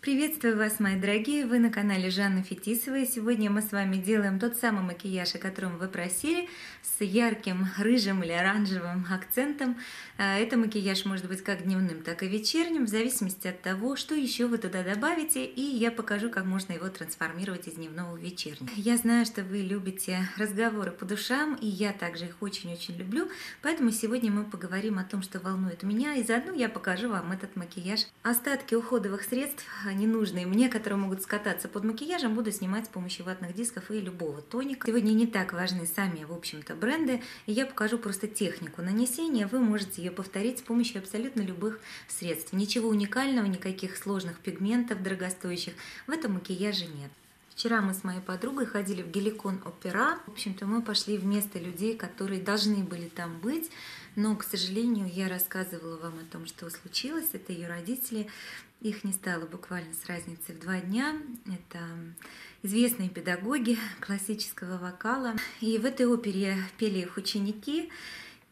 Приветствую вас, мои дорогие! Вы на канале Жанны Фетисовой. Сегодня мы с вами делаем тот самый макияж, о котором вы просили, с ярким рыжим или оранжевым акцентом. А, это макияж может быть как дневным, так и вечерним, в зависимости от того, что еще вы туда добавите, и я покажу, как можно его трансформировать из дневного в вечерний. Я знаю, что вы любите разговоры по душам, и я также их очень-очень люблю, поэтому сегодня мы поговорим о том, что волнует меня, и заодно я покажу вам этот макияж. Остатки уходовых средств ненужные мне, которые могут скататься под макияжем, буду снимать с помощью ватных дисков и любого тоника. Сегодня не так важны сами, в общем-то, бренды, и я покажу просто технику нанесения. Вы можете ее повторить с помощью абсолютно любых средств. Ничего уникального, никаких сложных пигментов дорогостоящих в этом макияже нет. Вчера мы с моей подругой ходили в Геликон Опера. В общем-то, мы пошли вместо людей, которые должны были там быть. Но, к сожалению, я рассказывала вам о том, что случилось. Это ее родители. Их не стало буквально с разницей в два дня. Это известные педагоги классического вокала. И в этой опере пели их ученики.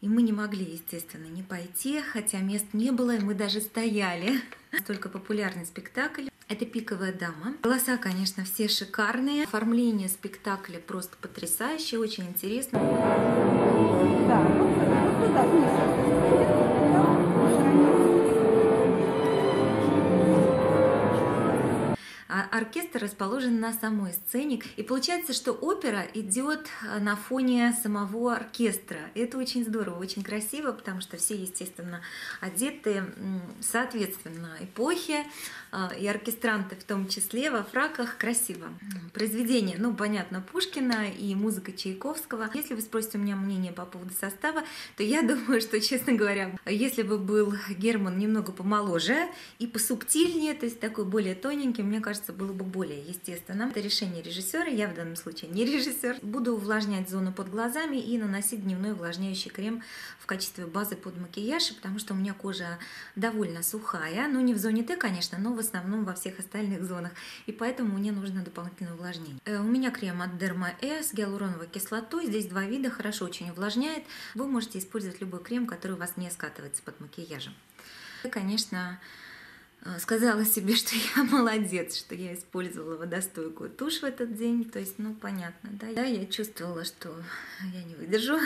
И мы не могли, естественно, не пойти, хотя мест не было, и мы даже стояли. Настолько популярный спектакль. Это «Пиковая дама». Голоса, конечно, все шикарные. Оформление спектакля просто потрясающее, очень интересно. Да, ну, да, оркестр расположен на самой сцене, и получается, что опера идет а, на фоне самого оркестра. Это очень здорово, очень красиво, потому что все, естественно, одеты соответственно эпохе, а, и оркестранты в том числе во фраках красиво. Произведение, ну, понятно, Пушкина и музыка Чайковского. Если вы спросите у меня мнение по поводу состава, то я думаю, что, честно говоря, если бы был Герман немного помоложе и посубтильнее, то есть такой более тоненький, мне кажется, было бы более естественно. Это решение режиссера, я в данном случае не режиссер. Буду увлажнять зону под глазами и наносить дневной увлажняющий крем в качестве базы под макияж, потому что у меня кожа довольно сухая, ну не в зоне Т, конечно, но в основном во всех остальных зонах, и поэтому мне нужно дополнительное увлажнение. Э, у меня крем от Derma E с гиалуроновой кислотой, здесь два вида, хорошо очень увлажняет. Вы можете использовать любой крем, который у вас не скатывается под макияжем. Конечно, Э, сказала себе, что я молодец, что я использовала водостойкую тушь в этот день. То есть, ну, понятно, да. Да, я чувствовала, что я не выдержу.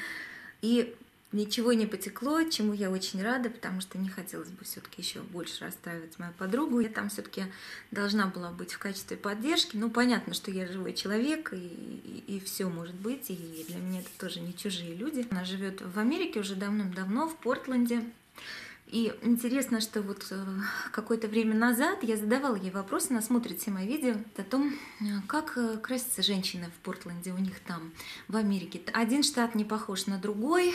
И ничего не потекло, чему я очень рада, потому что не хотелось бы все-таки еще больше расстраивать мою подругу. Я там все-таки должна была быть в качестве поддержки. Ну, понятно, что я живой человек, и, и, и все может быть, и для меня это тоже не чужие люди. Она живет в Америке уже давным-давно, в Портленде. И интересно, что вот э, какое-то время назад я задавала ей вопрос, она смотрит все мои видео о том, э, как э, красятся женщины в Портленде у них там, в Америке. Один штат не похож на другой,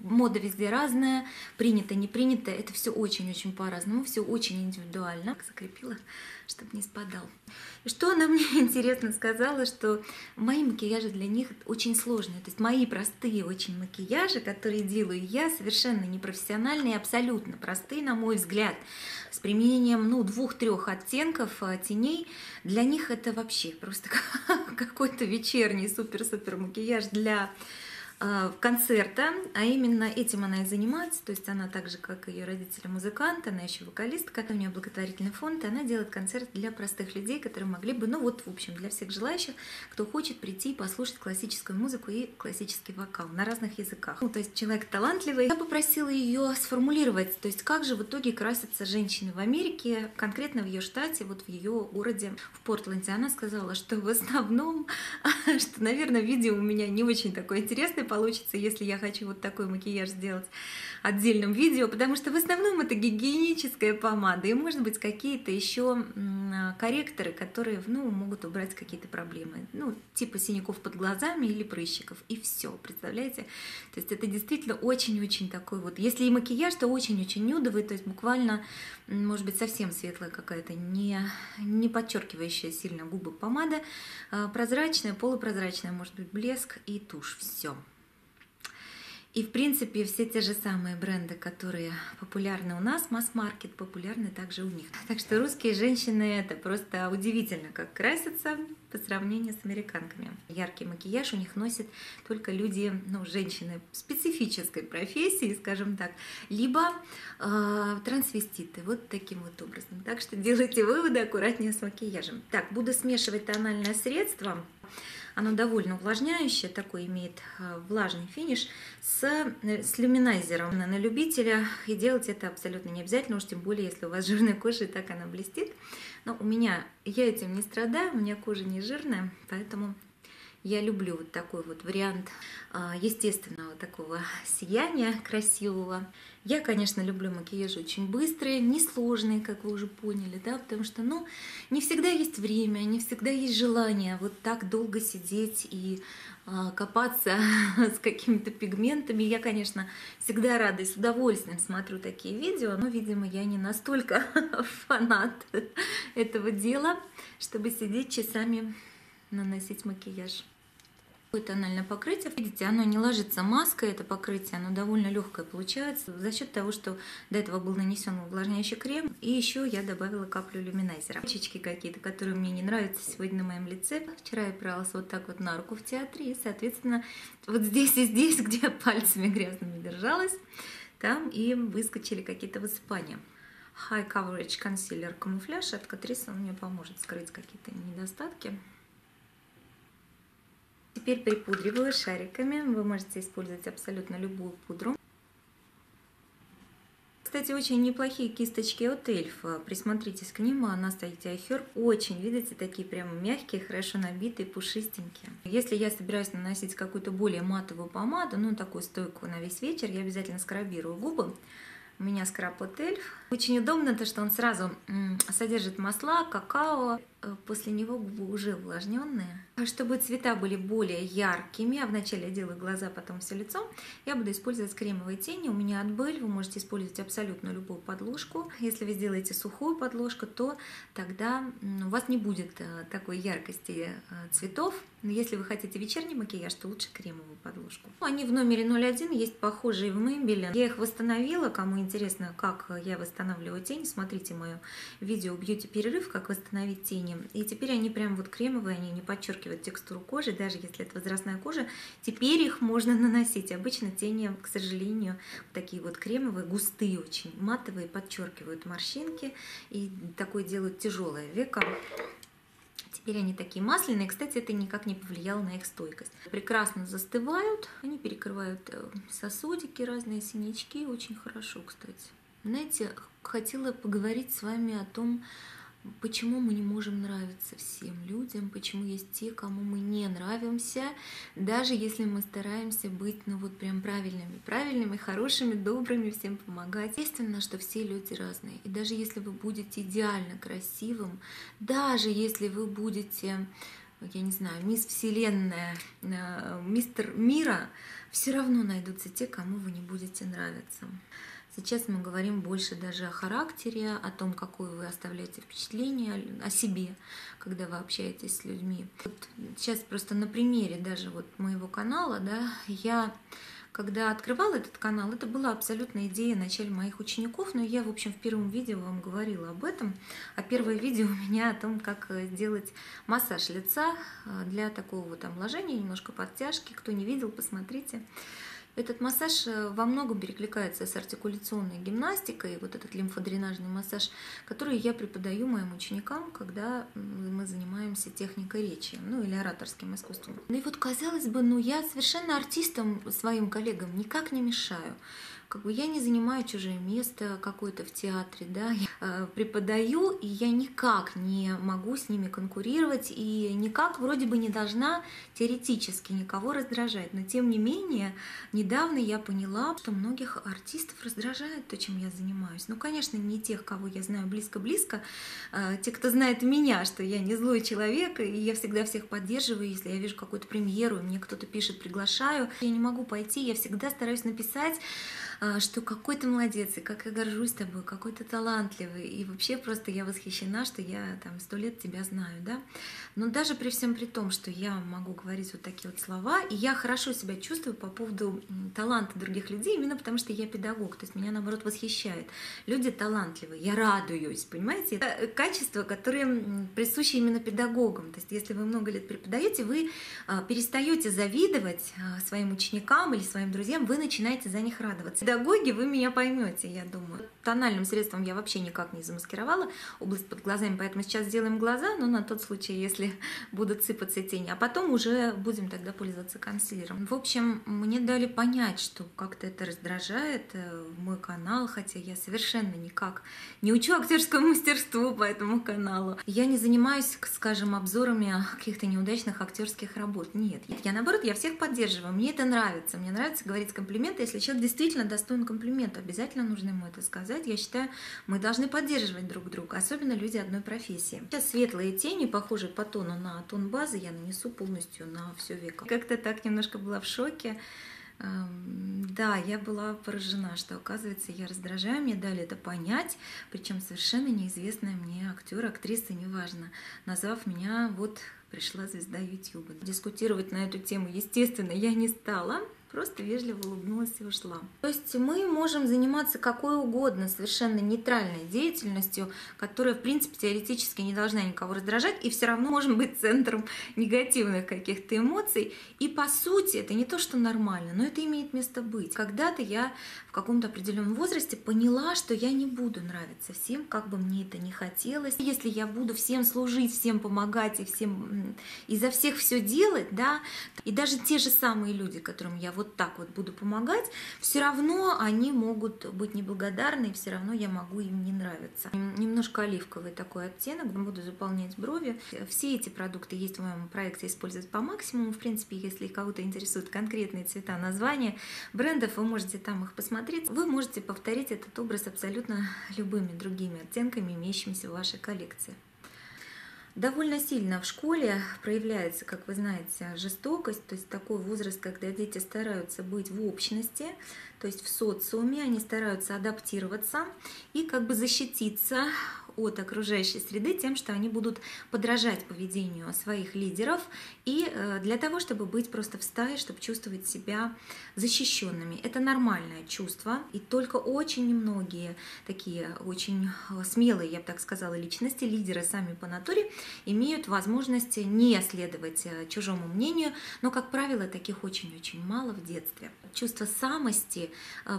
мода везде разная, принято, не принято, это все очень-очень по-разному, все очень индивидуально. Закрепила, чтобы не спадал. И что она мне интересно сказала, что мои макияжи для них очень сложные. То есть мои простые очень макияжи, которые делаю я, совершенно непрофессиональные, абсолютно простые, на мой взгляд, с применением ну, двух-трех оттенков а, теней, для них это вообще просто какой-то вечерний супер-супер макияж для Э, концерта, а именно этим она и занимается, то есть она так же, как и ее родители музыкант, она еще вокалистка, у нее благотворительный фонд, и она делает концерт для простых людей, которые могли бы, ну вот, в общем, для всех желающих, кто хочет прийти и послушать классическую музыку и классический вокал на разных языках. Ну, то есть человек талантливый. Я попросила ее сформулировать, то есть как же в итоге красятся женщины в Америке, конкретно в ее штате, вот в ее городе, в Портленде. Она сказала, что в основном, что, наверное, видео у меня не очень такое интересное, получится, если я хочу вот такой макияж сделать отдельном видео, потому что в основном это гигиеническая помада и, может быть, какие-то еще корректоры, которые ну, могут убрать какие-то проблемы, ну, типа синяков под глазами или прыщиков, и все, представляете? То есть это действительно очень-очень такой вот, если и макияж, то очень-очень нюдовый, то есть буквально, может быть, совсем светлая какая-то, не, не подчеркивающая сильно губы помада, а, прозрачная, полупрозрачная, может быть, блеск и тушь, все. И, в принципе, все те же самые бренды, которые популярны у нас, масс-маркет, популярны также у них. Так что русские женщины это просто удивительно, как красятся по сравнению с американками. Яркий макияж у них носят только люди, ну, женщины специфической профессии, скажем так, либо э, трансвеститы, вот таким вот образом. Так что делайте выводы аккуратнее с макияжем. Так, буду смешивать тональное средство. Оно довольно увлажняющее, такой имеет э, влажный финиш с, э, с люминайзером на любителя. И делать это абсолютно не обязательно, уж тем более, если у вас жирная кожа, и так она блестит. Но у меня, я этим не страдаю, у меня кожа не жирная, поэтому я люблю вот такой вот вариант а, естественного такого сияния красивого. Я, конечно, люблю макияжи очень быстрые, несложные, как вы уже поняли, да, потому что, ну, не всегда есть время, не всегда есть желание вот так долго сидеть и а, копаться с какими-то пигментами. Я, конечно, всегда рада и с удовольствием смотрю такие видео, но, видимо, я не настолько фанат этого дела, чтобы сидеть часами наносить макияж. Тональное покрытие, видите, оно не ложится маской, это покрытие, оно довольно легкое получается за счет того, что до этого был нанесен увлажняющий крем. И еще я добавила каплю люминайзера. Точечки какие-то, которые мне не нравятся сегодня на моем лице. Вчера я бралась вот так вот на руку в театре, и, соответственно, вот здесь и здесь, где пальцами грязными держалась, там и выскочили какие-то высыпания. High Coverage Concealer Камуфляж от Catrice, он мне поможет скрыть какие-то недостатки. Теперь припудриваю шариками. Вы можете использовать абсолютно любую пудру. Кстати, очень неплохие кисточки от Эльфа. Присмотритесь к ним, Анастасия Herb. Очень, видите, такие прямо мягкие, хорошо набитые, пушистенькие. Если я собираюсь наносить какую-то более матовую помаду, ну, такую стойкую на весь вечер, я обязательно скрабирую губы. У меня скраб от Эльф. Очень удобно то, что он сразу содержит масла, какао, после него губы уже увлажненные. А чтобы цвета были более яркими, а вначале я делаю глаза, потом все лицо, я буду использовать кремовые тени. У меня от Бель, вы можете использовать абсолютно любую подложку. Если вы сделаете сухую подложку, то тогда у вас не будет э, такой яркости э, цветов. Но если вы хотите вечерний макияж, то лучше кремовую подложку. Они в номере 01, есть похожие в Мэмбеле. Я их восстановила. Кому интересно, как я восстанавливаю тени, смотрите мое видео «Бьюти-перерыв», как восстановить тени тени. И теперь они прям вот кремовые, они не подчеркивают текстуру кожи, даже если это возрастная кожа. Теперь их можно наносить. Обычно тени, к сожалению, такие вот кремовые, густые очень, матовые, подчеркивают морщинки и такое делают тяжелое веко. Теперь они такие масляные. Кстати, это никак не повлияло на их стойкость. Прекрасно застывают. Они перекрывают э, сосудики, разные синячки. Очень хорошо, кстати. Знаете, хотела поговорить с вами о том, почему мы не можем нравиться всем людям, почему есть те, кому мы не нравимся, даже если мы стараемся быть, ну вот прям правильными, правильными, хорошими, добрыми, всем помогать. Естественно, что все люди разные. И даже если вы будете идеально красивым, даже если вы будете я не знаю, мисс Вселенная, э, мистер мира, все равно найдутся те, кому вы не будете нравиться. Сейчас мы говорим больше даже о характере, о том, какое вы оставляете впечатление о себе, когда вы общаетесь с людьми. Вот сейчас просто на примере даже вот моего канала, да, я когда открывала этот канал, это была абсолютно идея в начале моих учеников, но я, в общем, в первом видео вам говорила об этом. А первое видео у меня о том, как сделать массаж лица э, для такого вот омоложения, немножко подтяжки. Кто не видел, посмотрите. Этот массаж э, во многом перекликается с артикуляционной гимнастикой, вот этот лимфодренажный массаж, который я преподаю моим ученикам, когда мы занимаемся техникой речи, ну или ораторским искусством. Ну и вот казалось бы, ну я совершенно артистам, своим коллегам никак не мешаю как бы я не занимаю чужое место какое-то в театре, да, я э, преподаю, и я никак не могу с ними конкурировать, и никак вроде бы не должна теоретически никого раздражать, но тем не менее, недавно я поняла, что многих артистов раздражает то, чем я занимаюсь. Ну, конечно, не тех, кого я знаю близко-близко, э, те, кто знает меня, что я не злой человек, и я всегда всех поддерживаю, если я вижу какую-то премьеру, мне кто-то пишет, приглашаю, я не могу пойти, я всегда стараюсь написать, а, что какой ты молодец, и как я горжусь тобой, какой ты талантливый, и вообще просто я восхищена, что я там сто лет тебя знаю, да. Но даже при всем при том, что я могу говорить вот такие вот слова, и я хорошо себя чувствую по поводу таланта других людей, именно потому что я педагог, то есть меня наоборот восхищает. Люди талантливые, я радуюсь, понимаете? Это качества, которые присущи именно педагогам. То есть если вы много лет преподаете, вы а, перестаете завидовать а, своим ученикам или своим друзьям, вы начинаете за них радоваться. Педагоги, вы меня поймете, я думаю. Тональным средством я вообще никак не замаскировала область под глазами, поэтому сейчас сделаем глаза, но на тот случай, если будут сыпаться тени, а потом уже будем тогда пользоваться консилером. В общем, мне дали понять, что как-то это раздражает э, мой канал, хотя я совершенно никак не учу актерскому мастерству по этому каналу. Я не занимаюсь, скажем, обзорами каких-то неудачных актерских работ. Нет, я наоборот, я всех поддерживаю. Мне это нравится. Мне нравится говорить комплименты. Если человек действительно достоин комплимента, обязательно нужно ему это сказать. Я считаю, мы должны поддерживать друг друга, особенно люди одной профессии. Сейчас светлые тени, похожие по тону на тон базы, я нанесу полностью на все веко. Как-то так немножко была в шоке. Эм, да, я была поражена, что, оказывается, я раздражаю, мне дали это понять, причем совершенно неизвестная мне актер, актриса, неважно, назвав меня вот пришла звезда YouTube. Дискутировать на эту тему, естественно, я не стала, просто вежливо улыбнулась и ушла. То есть мы можем заниматься какой угодно совершенно нейтральной деятельностью, которая, в принципе, теоретически не должна никого раздражать, и все равно можем быть центром негативных каких-то эмоций. И по сути, это не то, что нормально, но это имеет место быть. Когда-то я в каком-то определенном возрасте поняла, что я не буду нравиться всем, как бы мне это не хотелось. Если я буду всем служить, всем помогать и всем изо всех все делать, да, и даже те же самые люди, которым я вот так вот буду помогать, все равно они могут быть неблагодарны, и все равно я могу им не нравиться. Немножко оливковый такой оттенок, буду заполнять брови. Все эти продукты есть в моем проекте «Использовать по максимуму». В принципе, если кого-то интересуют конкретные цвета, названия брендов, вы можете там их посмотреть. Вы можете повторить этот образ абсолютно любыми другими оттенками, имеющимися в вашей коллекции. Довольно сильно в школе проявляется, как вы знаете, жестокость, то есть такой возраст, когда дети стараются быть в общности, то есть в социуме, они стараются адаптироваться и как бы защититься от окружающей среды тем, что они будут подражать поведению своих лидеров и э, для того, чтобы быть просто в стае, чтобы чувствовать себя защищенными. Это нормальное чувство, и только очень немногие такие очень э, смелые, я бы так сказала, личности, лидеры сами по натуре, имеют возможность не следовать э, чужому мнению, но, как правило, таких очень-очень мало в детстве. Чувство самости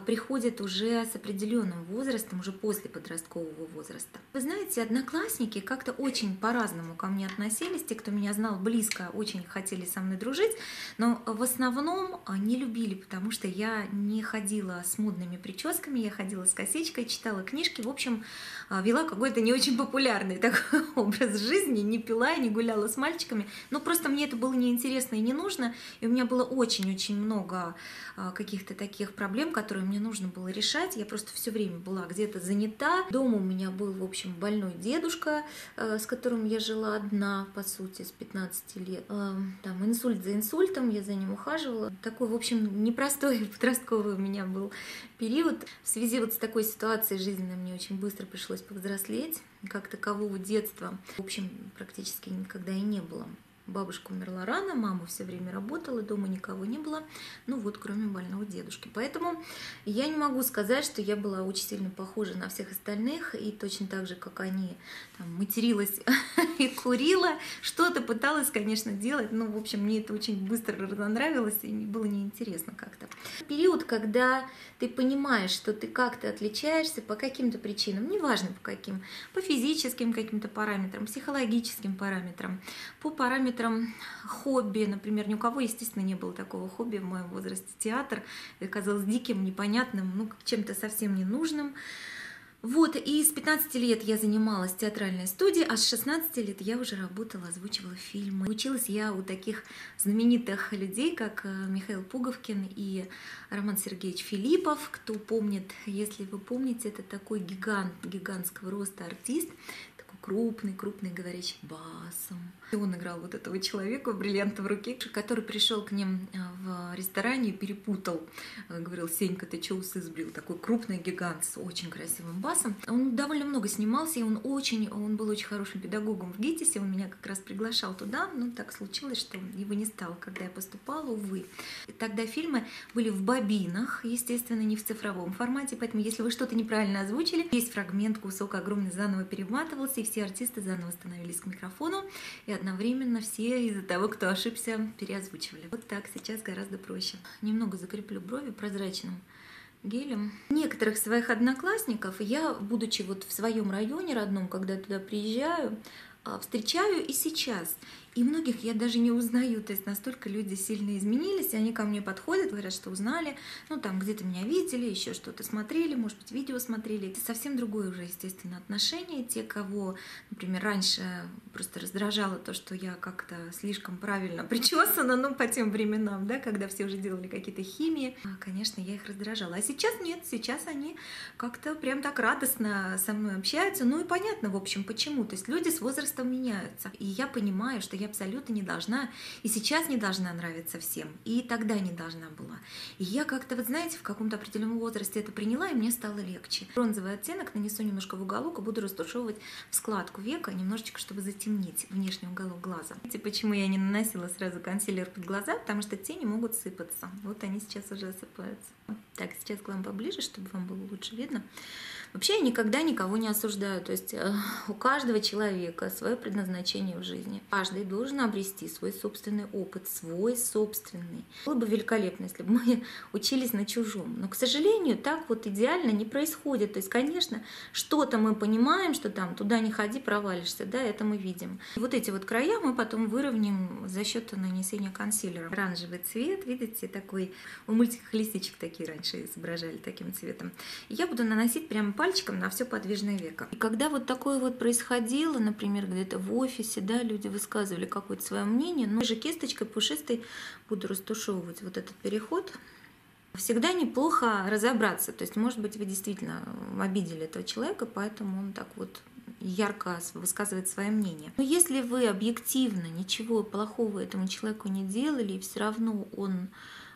приходит уже с определенным возрастом, уже после подросткового возраста. Вы знаете, одноклассники как-то очень по-разному ко мне относились. Те, кто меня знал близко, очень хотели со мной дружить, но в основном не любили, потому что я не ходила с модными прическами, я ходила с косичкой, читала книжки, в общем, а, вела какой-то не очень популярный такой образ жизни, не пила, не гуляла с мальчиками. Но просто мне это было неинтересно и не нужно, и у меня было очень-очень много а, каких-то таких проблем, которые мне нужно было решать. Я просто все время была где-то занята. Дома у меня был, в общем, больной дедушка, э, с которым я жила одна, по сути, с 15 лет. Э, там инсульт за инсультом, я за ним ухаживала. Такой, в общем, непростой подростковый у меня был период. В связи вот с такой ситуацией жизненной мне очень быстро пришлось повзрослеть. Как такового детства, в общем, практически никогда и не было. Бабушка умерла рано, мама все время работала, дома никого не было, ну вот, кроме больного дедушки. Поэтому я не могу сказать, что я была очень сильно похожа на всех остальных, и точно так же, как они, там, материлась и курила, что-то пыталась, конечно, делать, но, в общем, мне это очень быстро разонравилось, и было неинтересно как-то. Период, когда ты понимаешь, что ты как-то отличаешься по каким-то причинам, неважно по каким, по физическим каким-то параметрам, психологическим параметрам, по параметрам параметрам хобби, например, ни у кого, естественно, не было такого хобби в моем возрасте театр. Это казалось диким, непонятным, ну, чем-то совсем ненужным. Вот, и с 15 лет я занималась театральной студии, а с 16 лет я уже работала, озвучивала фильмы. Училась я у таких знаменитых людей, как э, Михаил Пуговкин и Роман Сергеевич Филиппов. Кто помнит, если вы помните, это такой гигант, гигантского роста артист, крупный, крупный говорящий басом. И он играл вот этого человека в бриллиантовой руке, который пришел к ним э, в ресторане и перепутал. Э, говорил, Сенька, ты что усы сбрил? Такой крупный гигант с очень красивым басом. Он довольно много снимался, и он очень, он был очень хорошим педагогом в ГИТИСе. Он меня как раз приглашал туда. Ну, так случилось, что его не стало, когда я поступала, увы. И тогда фильмы были в бобинах, естественно, не в цифровом формате, поэтому если вы что-то неправильно озвучили, есть фрагмент, кусок огромный заново перематывался, и все артисты заново становились к микрофону, и одновременно все из-за того, кто ошибся, переозвучивали. Вот так сейчас гораздо проще. Немного закреплю брови прозрачным гелем. Некоторых своих одноклассников я, будучи вот в своем районе родном, когда туда приезжаю, а, встречаю и сейчас. И многих я даже не узнаю, то есть настолько люди сильно изменились, и они ко мне подходят, говорят, что узнали, ну там где-то меня видели, еще что-то смотрели, может быть, видео смотрели. Это совсем другое уже, естественно, отношение. Те, кого, например, раньше просто раздражало то, что я как-то слишком правильно причесана, ну, по тем временам, да, когда все уже делали какие-то химии, а, конечно, я их раздражала. А сейчас нет, сейчас они как-то прям так радостно со мной общаются, ну и понятно, в общем, почему. То есть люди с возрастом меняются. И я понимаю, что я абсолютно не должна, и сейчас не должна нравиться всем, и тогда не должна была. И я как-то, вот знаете, в каком-то определенном возрасте это приняла, и мне стало легче. Бронзовый оттенок нанесу немножко в уголок и буду растушевывать в складку века, немножечко, чтобы затемнить внешний уголок глаза. Знаете, почему я не наносила сразу консилер под глаза? Потому что тени могут сыпаться. Вот они сейчас уже осыпаются. Так, сейчас к вам поближе, чтобы вам было лучше видно. Вообще я никогда никого не осуждаю. То есть э, у каждого человека свое предназначение в жизни. Каждый должен обрести свой собственный опыт, свой собственный. Было бы великолепно, если бы мы учились на чужом. Но, к сожалению, так вот идеально не происходит. То есть, конечно, что-то мы понимаем, что там туда не ходи, провалишься, да, это мы видим. И вот эти вот края мы потом выровняем за счет нанесения консилера. Оранжевый цвет, видите, такой, у мультиках лисичек такие раньше изображали таким цветом. Я буду наносить прямо пальчиком на все подвижное веко. И когда вот такое вот происходило, например, где-то в офисе, да, люди высказывали какое-то свое мнение, ну, же кисточкой пушистой буду растушевывать вот этот переход. Всегда неплохо разобраться. То есть, может быть, вы действительно обидели этого человека, поэтому он так вот ярко высказывает свое мнение. Но если вы объективно ничего плохого этому человеку не делали, и все равно он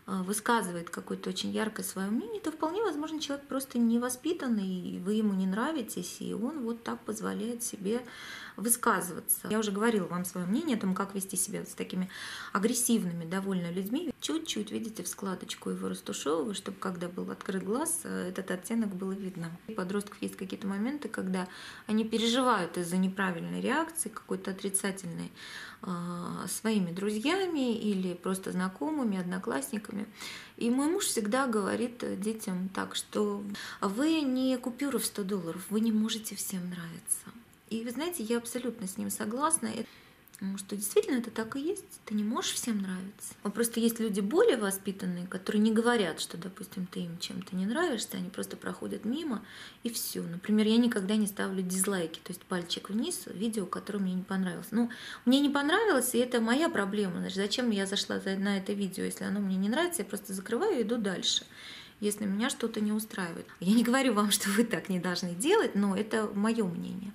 а, высказывает какое-то очень яркое свое мнение, то вполне возможно человек просто невоспитанный, и вы ему не нравитесь, и он вот так позволяет себе высказываться. Я уже говорила вам свое мнение о том, как вести себя с такими агрессивными, довольно людьми. Чуть-чуть, видите, в складочку его растушевываю, чтобы когда был открыт глаз, э, этот оттенок было видно. У подростков есть какие-то моменты, когда они переживают из-за неправильной реакции, какой-то отрицательной, а, своими друзьями или просто знакомыми, одноклассниками. И мой муж всегда говорит детям так, что вы не купюра в 100 долларов, вы не можете всем нравиться. И вы знаете, я абсолютно с ним согласна. Что действительно это так и есть. Ты не можешь всем нравиться. А просто есть люди более воспитанные, которые не говорят, что, допустим, ты им чем-то не нравишься, они просто проходят мимо и все. Например, я никогда не ставлю дизлайки, то есть пальчик вниз, видео, которое мне не понравилось. Ну, мне не понравилось, и это моя проблема. Значит, зачем я зашла на это видео, если оно мне не нравится, я просто закрываю и иду дальше если меня что-то не устраивает. Я не говорю вам, что вы так не должны делать, но это мое мнение.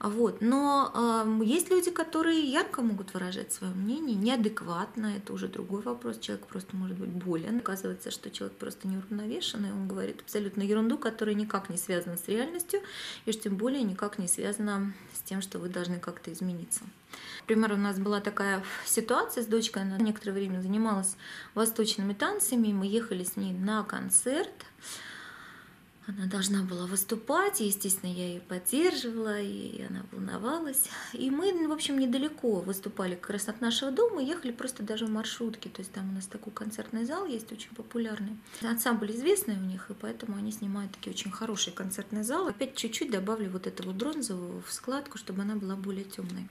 Вот. Но э, есть люди, которые ярко могут выражать свое мнение, неадекватно, это уже другой вопрос. Человек просто может быть болен. Оказывается, что человек просто неуравновешенный, он говорит абсолютно ерунду, которая никак не связана с реальностью, и уж тем более никак не связана с тем, что вы должны как-то измениться. Например, у нас была такая ситуация с дочкой, она некоторое время занималась восточными танцами, мы ехали с ней на концерт, она должна была выступать, и, естественно, я ее поддерживала, и она волновалась. И мы, в общем, недалеко выступали как раз от нашего дома, ехали просто даже в маршрутке. То есть там у нас такой концертный зал есть, очень популярный. Ансамбль известный у них, и поэтому они снимают такие очень хорошие концертные залы. Опять чуть-чуть добавлю вот этого бронзового в складку, чтобы она была более темной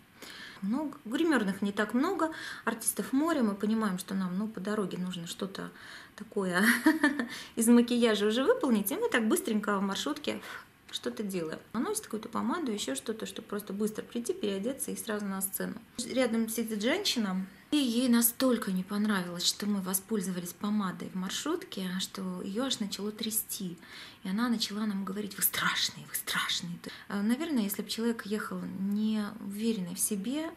много. Гримерных не так много, артистов море. Мы понимаем, что нам ну, по дороге нужно что-то такое из макияжа уже выполнить. И мы так быстренько в маршрутке что-то делаю. Наносит какую-то помаду, еще что-то, чтобы просто быстро прийти, переодеться и сразу на сцену. Рядом сидит женщина, и ей настолько не понравилось, что мы воспользовались помадой в маршрутке, что ее аж начало трясти. И она начала нам говорить, вы страшные, вы страшные. Э, наверное, если бы человек ехал не уверенный в себе,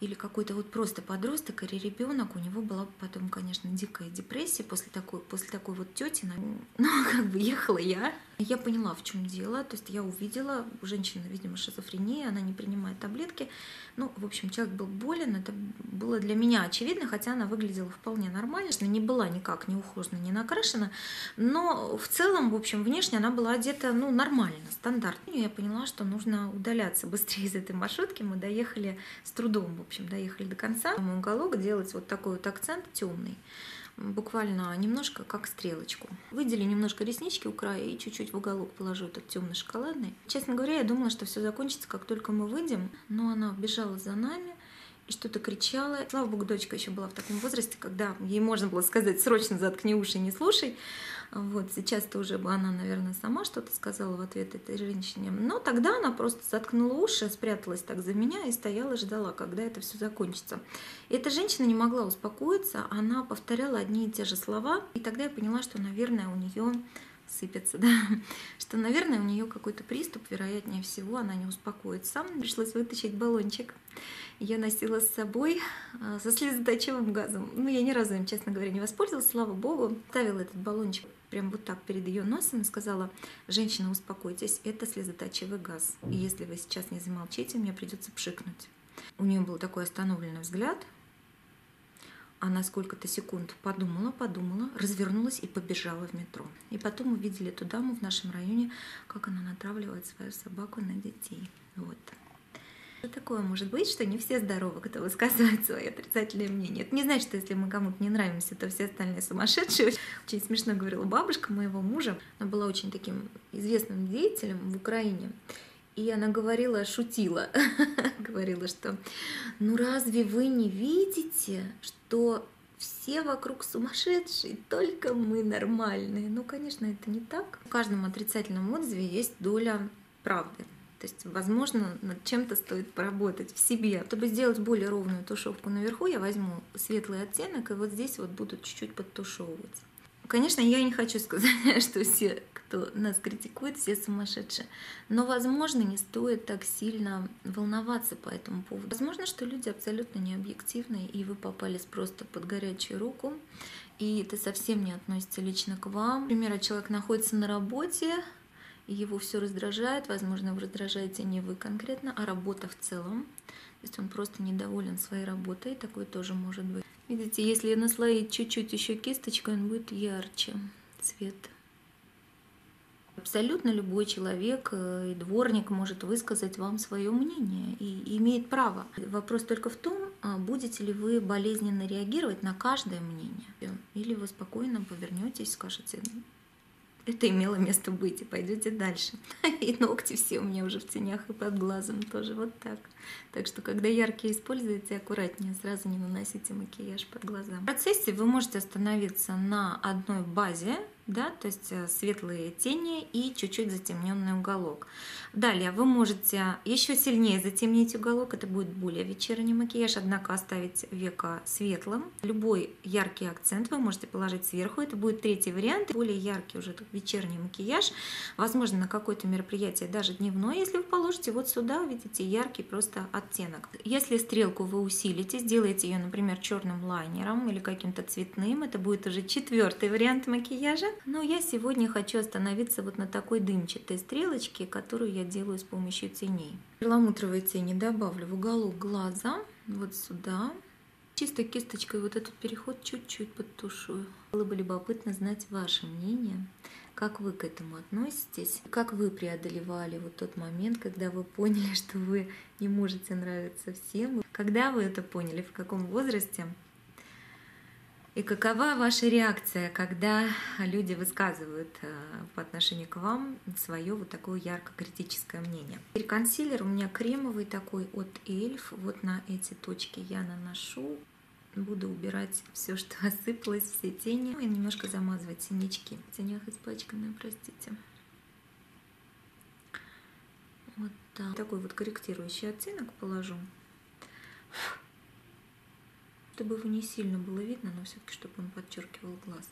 или какой-то вот просто подросток или ребенок, у него была потом, конечно, дикая депрессия после такой, после такой вот тети. Ну, как бы ехала я. Я поняла, в чем дело. То есть я увидела, у женщины, видимо, шизофрения, она не принимает таблетки. Ну, в общем, человек был болен. Это было для меня очевидно, хотя она выглядела вполне нормально. Не была никак не ухожена, не накрашена. Но в целом, в общем, внешне она была одета, ну, нормально, стандартно. Я поняла, что нужно удаляться быстрее из этой маршрутки. Мы доехали с трудом, в общем, доехали до конца. Мой уголок делать вот такой вот акцент темный буквально немножко как стрелочку. Выдели немножко реснички у края и чуть-чуть в уголок положу этот темный шоколадный. Честно говоря, я думала, что все закончится, как только мы выйдем, но она бежала за нами и что-то кричала. Слава богу, дочка еще была в таком возрасте, когда ей можно было сказать срочно заткни уши и не слушай. Вот сейчас-то уже бы она, наверное, сама что-то сказала в ответ этой женщине. Но тогда она просто заткнула уши, спряталась так за меня и стояла, ждала, когда это все закончится. И эта женщина не могла успокоиться, она повторяла одни и те же слова, и тогда я поняла, что, наверное, у нее сыпется, да, что, наверное, у нее какой-то приступ, вероятнее всего, она не успокоится. Пришлось вытащить баллончик. Я носила с собой а, со слезоточивым газом. Ну, я ни разу им, честно говоря, не воспользовалась, слава богу. Ставила этот баллончик прям вот так перед ее носом и сказала, женщина, успокойтесь, это слезоточивый газ. И если вы сейчас не замолчите, мне придется пшикнуть. У нее был такой остановленный взгляд, она сколько-то секунд подумала, подумала, развернулась и побежала в метро. И потом увидели эту даму в нашем районе, как она натравливает свою собаку на детей. Вот. Что такое может быть, что не все здоровы, кто высказывает свои отрицательные мнения. Это не значит, что если мы кому-то не нравимся, то все остальные сумасшедшие. Очень смешно говорила бабушка моего мужа. Она была очень таким известным деятелем в Украине. И она говорила, шутила, говорила, что ну разве вы не видите, что все вокруг сумасшедшие, только мы нормальные. Ну, конечно, это не так. В каждом отрицательном отзыве есть доля правды. То есть, возможно, над чем-то стоит поработать в себе. Чтобы сделать более ровную тушевку наверху, я возьму светлый оттенок и вот здесь вот буду чуть-чуть подтушевывать. Конечно, я не хочу сказать, что все, кто нас критикует, все сумасшедшие. Но, возможно, не стоит так сильно волноваться по этому поводу. Возможно, что люди абсолютно не объективны, и вы попались просто под горячую руку, и это совсем не относится лично к вам. Например, человек находится на работе, и его все раздражает. Возможно, вы раздражаете не вы конкретно, а работа в целом. То есть он просто недоволен своей работой, такое тоже может быть. Видите, если наслоить чуть-чуть еще кисточкой, он будет ярче цвет. Абсолютно любой человек э, и дворник может высказать вам свое мнение и имеет право. Вопрос только в том, а будете ли вы болезненно реагировать на каждое мнение, или вы спокойно повернетесь, скажете, это имело место быть, и пойдете дальше. И ногти все у меня уже в тенях и под глазом тоже вот так. Так что, когда яркие используете, аккуратнее, сразу не наносите макияж под глаза. В процессе вы можете остановиться на одной базе, да, то есть э, светлые тени и чуть-чуть затемненный уголок. Далее вы можете еще сильнее затемнить уголок, это будет более вечерний макияж, однако оставить века светлым. Любой яркий акцент вы можете положить сверху, это будет третий вариант, более яркий уже вечерний макияж, возможно на какое-то мероприятие даже дневной, если вы положите вот сюда, видите, яркий просто оттенок. Если стрелку вы усилите, сделаете ее, например, черным лайнером или каким-то цветным, это будет уже четвертый вариант макияжа. Но я сегодня хочу остановиться вот на такой дымчатой стрелочке, которую я делаю с помощью теней. Перламутровые тени добавлю в уголок глаза, вот сюда. Чистой кисточкой вот этот переход чуть-чуть подтушую. Было бы любопытно знать ваше мнение, как вы к этому относитесь, как вы преодолевали вот тот момент, когда вы поняли, что вы не можете нравиться всем, когда вы это поняли, в каком возрасте, и какова ваша реакция, когда люди высказывают э, по отношению к вам свое вот такое ярко-критическое мнение? Теперь консилер у меня кремовый такой от Эльф. Вот на эти точки я наношу. Буду убирать все, что осыпалось, все тени. Ну и немножко замазывать синячки. В тенях испачканные, простите. Вот так. Такой вот корректирующий оттенок положу. Чтобы его не сильно было видно, но все-таки, чтобы он подчеркивал глаз.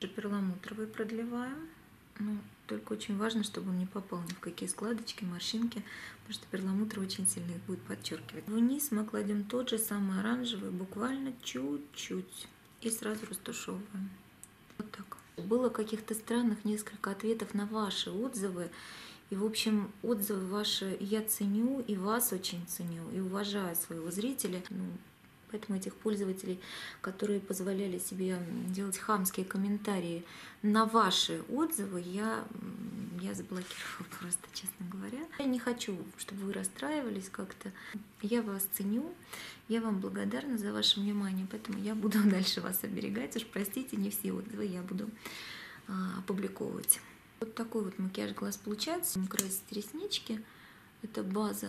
Перламутровый продлеваем. Ну, только очень важно, чтобы он не попал ни в какие складочки, морщинки, потому что перламутр очень сильно их будет подчеркивать. Вниз мы кладем тот же самый оранжевый, буквально чуть-чуть, и сразу растушевываем. Вот так. Было каких-то странных несколько ответов на ваши отзывы. И, в общем, отзывы ваши я ценю, и вас очень ценю, и уважаю своего зрителя. Ну, Поэтому этих пользователей, которые позволяли себе делать хамские комментарии на ваши отзывы, я, я заблокировала просто, честно говоря. Я не хочу, чтобы вы расстраивались как-то. Я вас ценю, я вам благодарна за ваше внимание, поэтому я буду дальше вас оберегать. Уж простите, не все отзывы я буду а, опубликовывать. Вот такой вот макияж глаз получается. Красить реснички. Это база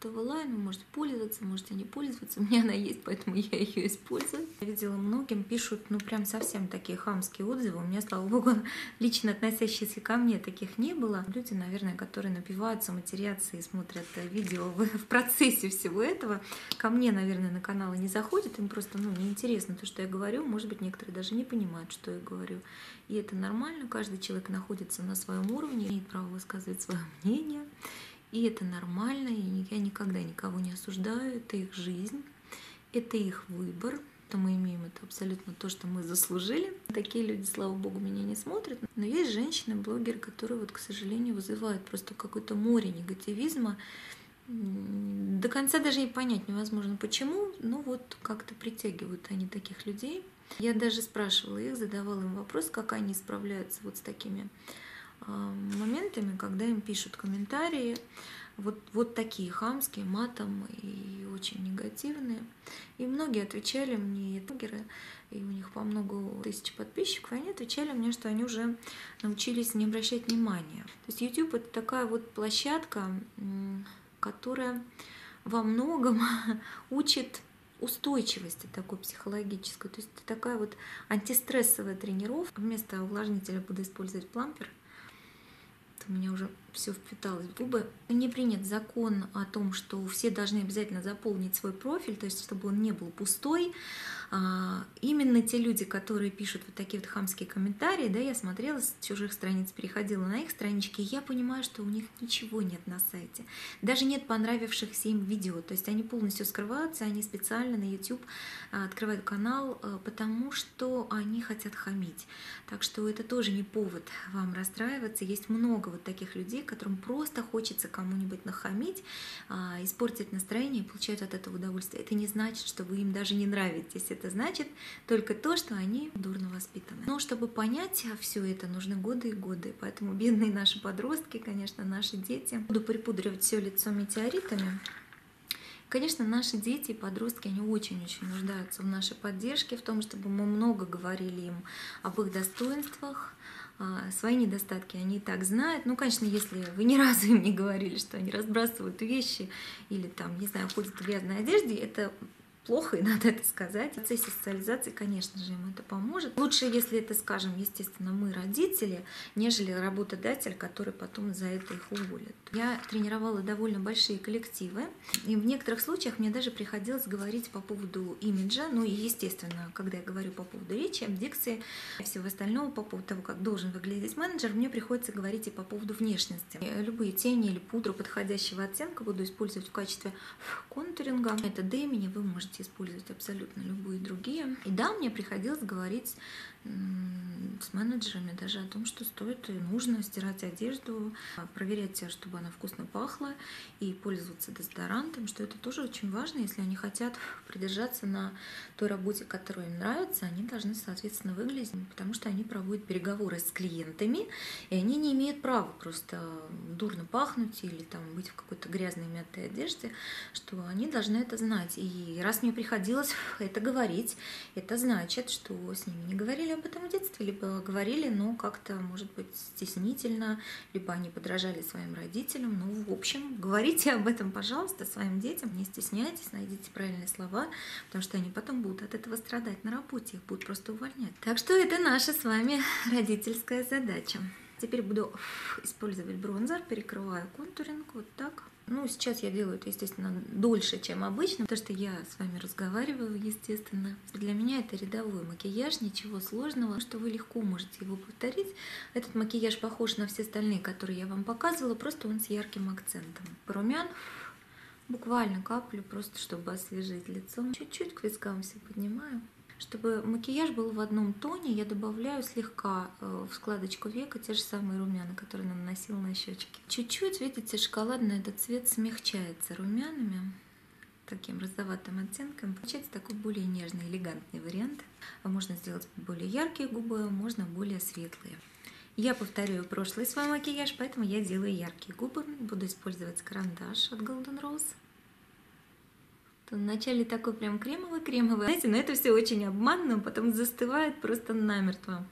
Тавалайн, вы можете пользоваться, можете не пользоваться. У меня она есть, поэтому я ее использую. Я видела, многим пишут, ну, прям совсем такие хамские отзывы. У меня, слава богу, лично относящиеся ко мне таких не было. Люди, наверное, которые напиваются, матерятся и смотрят видео в процессе всего этого, ко мне, наверное, на канал не заходят. Им просто, ну, неинтересно то, что я говорю. Может быть, некоторые даже не понимают, что я говорю. И это нормально. Каждый человек находится на своем уровне, имеет право высказывать свое мнение. И это нормально, и я никогда никого не осуждаю, это их жизнь, это их выбор, то мы имеем это абсолютно то, что мы заслужили. Такие люди, слава богу, меня не смотрят. Но есть женщины-блогеры, которые, вот, к сожалению, вызывают просто какое-то море негативизма. До конца даже и понять невозможно, почему, но вот как-то притягивают они таких людей. Я даже спрашивала их, задавала им вопрос, как они справляются вот с такими моментами, когда им пишут комментарии, вот, вот такие хамские, матом и очень негативные. И многие отвечали мне, блогеры, и у них по много тысяч подписчиков, они отвечали мне, что они уже научились не обращать внимания. То есть YouTube это такая вот площадка, которая во многом учит устойчивости такой психологической. То есть это такая вот антистрессовая тренировка. Вместо увлажнителя буду использовать плампер у меня уже все впиталось в губы. Не принят закон о том, что все должны обязательно заполнить свой профиль, то есть чтобы он не был пустой. А, именно те люди, которые пишут вот такие вот хамские комментарии, да, я смотрела с чужих страниц, переходила на их странички, и я понимаю, что у них ничего нет на сайте. Даже нет понравившихся им видео, то есть они полностью скрываются, они специально на YouTube а, открывают канал, а, потому что они хотят хамить. Так что это тоже не повод вам расстраиваться. Есть много вот таких людей, которым просто хочется кому-нибудь нахамить, испортить настроение и получают от этого удовольствие. Это не значит, что вы им даже не нравитесь это значит только то, что они дурно воспитаны. Но чтобы понять все это, нужны годы и годы. Поэтому бедные наши подростки, конечно, наши дети. Буду припудривать все лицо метеоритами. Конечно, наши дети и подростки, они очень-очень нуждаются в нашей поддержке, в том, чтобы мы много говорили им об их достоинствах, а, свои недостатки они и так знают. Ну, конечно, если вы ни разу им не говорили, что они разбрасывают вещи или там, не знаю, ходят в грязной одежде, это плохо, и надо это сказать. В процессе социализации, конечно же, им это поможет. Лучше, если это скажем, естественно, мы родители, нежели работодатель, который потом за это их уволит. Я тренировала довольно большие коллективы, и в некоторых случаях мне даже приходилось говорить по поводу имиджа, ну и, естественно, когда я говорю по поводу речи, дикции всего остального, по поводу того, как должен выглядеть менеджер, мне приходится говорить и по поводу внешности. Любые тени или пудру подходящего оттенка буду использовать в качестве контуринга. Это Дэмини вы можете можете использовать абсолютно любые другие. И да, мне приходилось говорить с менеджерами даже о том, что стоит и нужно стирать одежду, проверять, чтобы она вкусно пахла и пользоваться дезодорантом, что это тоже очень важно. Если они хотят придержаться на той работе, которая им нравится, они должны, соответственно, выглядеть, потому что они проводят переговоры с клиентами, и они не имеют права просто дурно пахнуть или там быть в какой-то грязной мятой одежде, что они должны это знать. И раз мне приходилось это говорить, это значит, что с ними не говорили об этом в детстве, либо говорили, но как-то, может быть, стеснительно, либо они подражали своим родителям. Ну, в общем, говорите об этом, пожалуйста, своим детям, не стесняйтесь, найдите правильные слова, потому что они потом будут от этого страдать на работе, их будут просто увольнять. Так что это наша с вами родительская задача. Теперь буду использовать бронзер, перекрываю контуринг вот так. Ну, сейчас я делаю это, естественно, дольше, чем обычно, потому что я с вами разговариваю, естественно. Для меня это рядовой макияж, ничего сложного, что вы легко можете его повторить. Этот макияж похож на все остальные, которые я вам показывала, просто он с ярким акцентом. Румян буквально каплю, просто чтобы освежить лицо. Чуть-чуть к вискам все поднимаю. Чтобы макияж был в одном тоне, я добавляю слегка э, в складочку века те же самые румяна, которые наносила на щечки. Чуть-чуть, видите, шоколадный этот цвет смягчается румянами таким розоватым оттенком. Получается такой более нежный, элегантный вариант. А можно сделать более яркие губы, можно более светлые. Я повторю прошлый свой макияж, поэтому я делаю яркие губы. Буду использовать карандаш от Golden Rose. Вначале такой прям кремовый-кремовый. Знаете, но это все очень обманно, потом застывает просто намертво.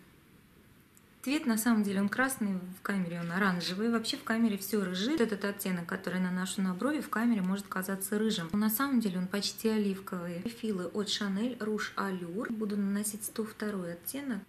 Цвет на самом деле он красный, в камере он оранжевый. Вообще в камере все рыжит. Этот оттенок, который наношу на брови, в камере может казаться рыжим. Но на самом деле он почти оливковый. Филы от Chanel Rouge Allure. Буду наносить 102 оттенок.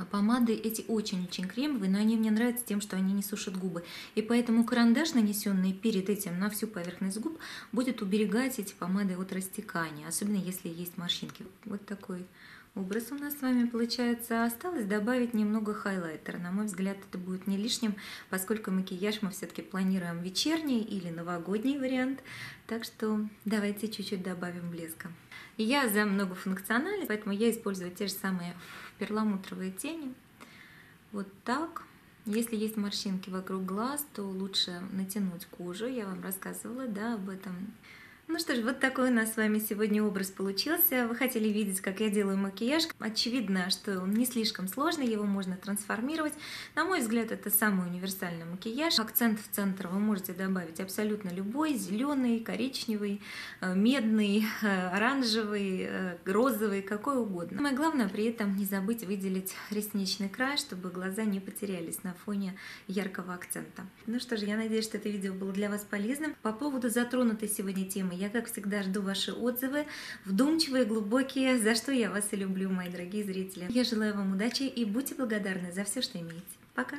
А помады эти очень-очень кремовые, но они мне нравятся тем, что они не сушат губы. И поэтому карандаш, нанесенный перед этим на всю поверхность губ, будет уберегать эти помады от растекания, особенно если есть морщинки. Вот такой образ у нас с вами получается. Осталось добавить немного хайлайтера. На мой взгляд, это будет не лишним, поскольку макияж мы все-таки планируем вечерний или новогодний вариант. Так что давайте чуть-чуть добавим блеска. Я за многофункциональность, поэтому я использую те же самые перламутровые тени. Вот так. Если есть морщинки вокруг глаз, то лучше натянуть кожу. Я вам рассказывала да, об этом ну что ж, вот такой у нас с вами сегодня образ получился. Вы хотели видеть, как я делаю макияж. Очевидно, что он не слишком сложный, его можно трансформировать. На мой взгляд, это самый универсальный макияж. Акцент в центр вы можете добавить абсолютно любой. Зеленый, коричневый, э, медный, э, оранжевый, э, розовый, какой угодно. Самое главное при этом не забыть выделить ресничный край, чтобы глаза не потерялись на фоне яркого акцента. Ну что ж, я надеюсь, что это видео было для вас полезным. По поводу затронутой сегодня темы я, как всегда, жду ваши отзывы, вдумчивые, глубокие, за что я вас и люблю, мои дорогие зрители. Я желаю вам удачи и будьте благодарны за все, что имеете. Пока!